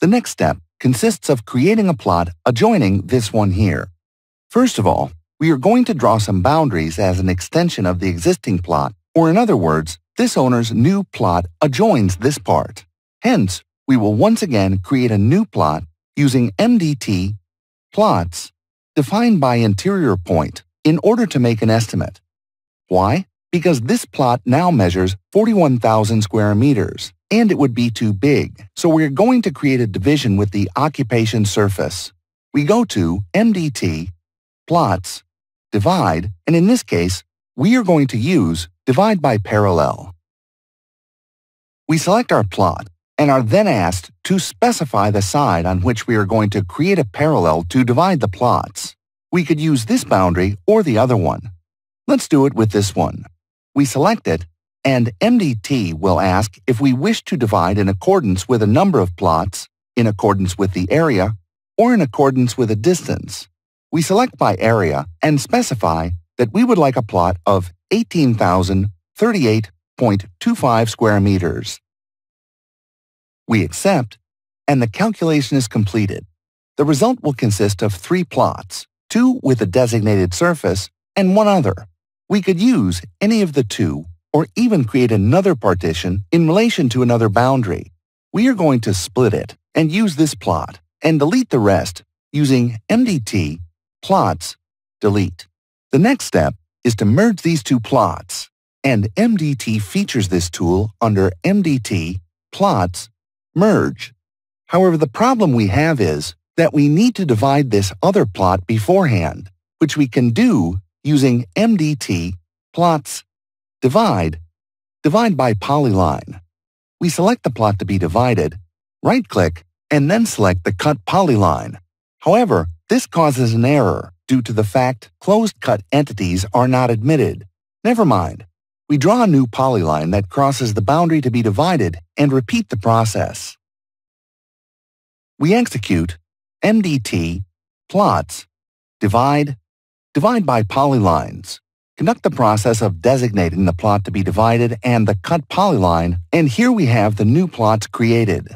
The next step consists of creating a plot adjoining this one here. First of all, we are going to draw some boundaries as an extension of the existing plot, or in other words, this owner's new plot adjoins this part. Hence, we will once again create a new plot using MDT plots defined by interior point in order to make an estimate. Why? Because this plot now measures 41,000 square meters, and it would be too big, so we're going to create a division with the occupation surface. We go to MDT, plots, divide, and in this case, we are going to use divide by parallel. We select our plot and are then asked to specify the side on which we are going to create a parallel to divide the plots. We could use this boundary or the other one. Let's do it with this one. We select it, and MDT will ask if we wish to divide in accordance with a number of plots, in accordance with the area, or in accordance with a distance. We select by area and specify that we would like a plot of 18,038.25 square meters. We accept, and the calculation is completed. The result will consist of three plots, two with a designated surface and one other. We could use any of the two or even create another partition in relation to another boundary. We are going to split it and use this plot and delete the rest using MDT plots delete. The next step is to merge these two plots, and MDT features this tool under MDT plots merge. However, the problem we have is that we need to divide this other plot beforehand, which we can do using MDT plots divide, divide by polyline. We select the plot to be divided, right-click, and then select the cut polyline. However, this causes an error due to the fact closed cut entities are not admitted. Never mind. We draw a new polyline that crosses the boundary to be divided and repeat the process. We execute MDT, plots, divide, divide by polylines, conduct the process of designating the plot to be divided and the cut polyline, and here we have the new plots created.